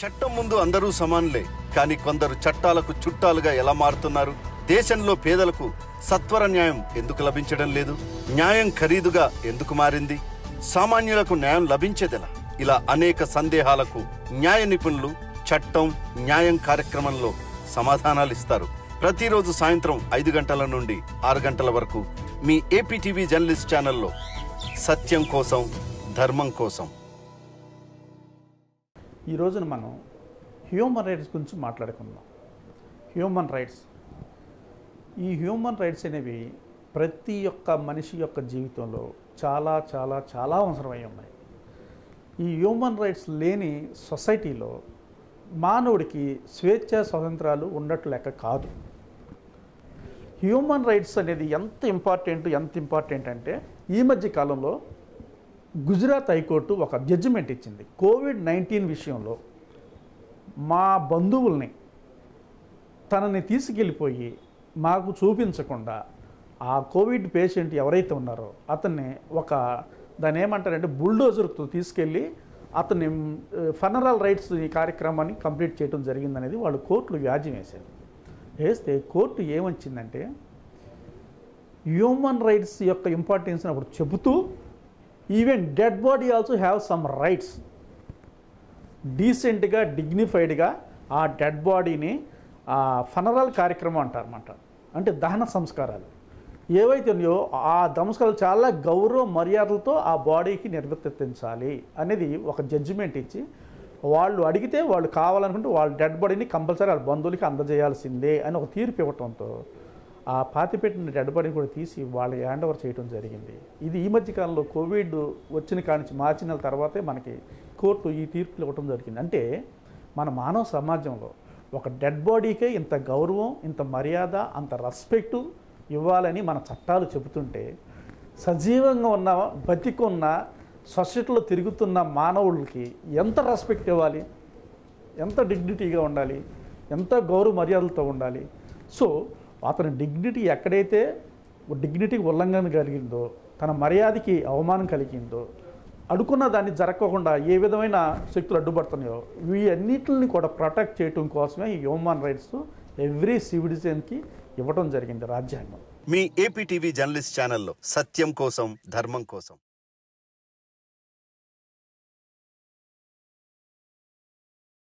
చట్టం ముందు అందరూ సమానులే. కానీ కొందరు చట్టాలకు చుట్టాలుగా ఎలా మారుతున్నారు? దేశంలో పేదలకు సత్వర న్యాయం ఎందుకు లభించడం లేదు? న్యాయం ఖరీదుగా ఎందుకు మారింది? సామాన్యులకు న్యాయం లభించేదెలా? ఇలా అనేక సందేహాలకు న్యాయ నిపుణులు చట్టం న్యాయం కార్యక్రమంలో సమాధానాలు ఇస్తారు. ప్రతిరోజు సాయంత్రం ఐదు గంటల నుండి ఆరు గంటల వరకు మీ ఏపీటీవీ జర్నలిస్ట్ ఛానల్లో సత్యం కోసం ధర్మం కోసం ఈ రోజున మనం హ్యూమన్ రైట్స్ గురించి మాట్లాడుకుందాం. హ్యూమన్ రైట్స్ ఈ హ్యూమన్ రైట్స్ అనేవి ప్రతి ఒక్క మనిషి యొక్క జీవితంలో చాలా చాలా చాలా అవసరమై ఉన్నాయి. ఈ హ్యూమన్ రైట్స్ లేని సొసైటీలో మానవుడికి స్వేచ్ఛ స్వతంత్రాలు ఉండట్లు లెక్క కాదు. హ్యూమన్ రైట్స్ అనేది ఎంత ఇంపార్టెంట్ ఎంత ఇంపార్టెంట్ అంటే ఈ మధ్య కాలంలో గుజరాత్ హైకోర్టు ఒక జడ్జిమెంట్ ఇచ్చింది. కోవిడ్ నైన్టీన్ విషయంలో మా బంధువుల్ని తనని తీసుకెళ్ళిపోయి మాకు చూపించకుండా ఆ కోవిడ్ పేషెంట్ ఎవరైతే ఉన్నారో అతన్ని ఒక దాన్ని ఏమంటారంటే బుల్డోజర్తో తీసుకెళ్ళి అతన్ని ఫనరల్ రైట్స్ ఈ కార్యక్రమాన్ని కంప్లీట్ చేయడం జరిగిందనేది వాళ్ళు కోర్టులు వ్యాజ్యం వేశారు. వేస్తే కోర్టు ఏమొచ్చిందంటే హ్యూమన్ రైట్స్ యొక్క ఇంపార్టెన్స్ అప్పుడు చెబుతూ even dead body also have some rights డీసెంట్గా డిగ్నిఫైడ్గా ఆ డెడ్ బాడీని ఫనరల్ కార్యక్రమం అంటారన్నమాట. అంటే దహన సంస్కారాలు. ఏవైతే ఉన్నాయో ఆ సంస్కారాలు చాలా గౌరవ మర్యాదలతో ఆ బాడీకి నిర్వర్తించాలి అనేది ఒక జడ్జిమెంట్ ఇచ్చి వాళ్ళు అడిగితే వాళ్ళు కావాలనుకుంటే వాళ్ళ డెడ్ బాడీని కంపల్సరీ వాళ్ళ బంధువులకి అందజేయాల్సిందే అని ఒక తీర్పు ఇవ్వటంతో ఆ పాతిపెట్టిన డెడ్ బాడీ కూడా తీసి వాళ్ళు హ్యాండ్ ఓవర్ చేయడం జరిగింది. ఇది ఈ మధ్య కాలంలో కోవిడ్ వచ్చిన కానించి మార్చి నెల తర్వాతే మనకి కోర్టు ఈ తీర్పులు ఇవ్వడం జరిగింది. అంటే మన మానవ సమాజంలో ఒక డెడ్ బాడీకే ఇంత గౌరవం ఇంత మర్యాద అంత రెస్పెక్టు ఇవ్వాలని మన చట్టాలు చెబుతుంటే సజీవంగా ఉన్న బతికున్న సొసైటీలో తిరుగుతున్న మానవులకి ఎంత రెస్పెక్ట్ ఇవ్వాలి? ఎంత డిగ్నిటీగా ఉండాలి? ఎంత గౌరవ మర్యాదలతో ఉండాలి? సో అతని డిగ్నిటీ ఎక్కడైతే డిగ్నిటీకి ఉల్లంఘన కలిగిందో తన మర్యాదకి అవమానం కలిగిందో అడుకున్న దాన్ని జరగకుండా ఏ విధమైన శక్తులు అడ్డుపడుతున్నాయో వీటన్నిటిని కూడా ప్రొటెక్ట్ చేయటం కోసమే ఈ హ్యూమన్ రైట్స్ ఎవ్రీ సివిలిజన్కి ఇవ్వడం జరిగింది రాజ్యాంగం. మీ ఏపీటీవీ జర్నలిస్ట్ ఛానల్లో సత్యం కోసం ధర్మం కోసం.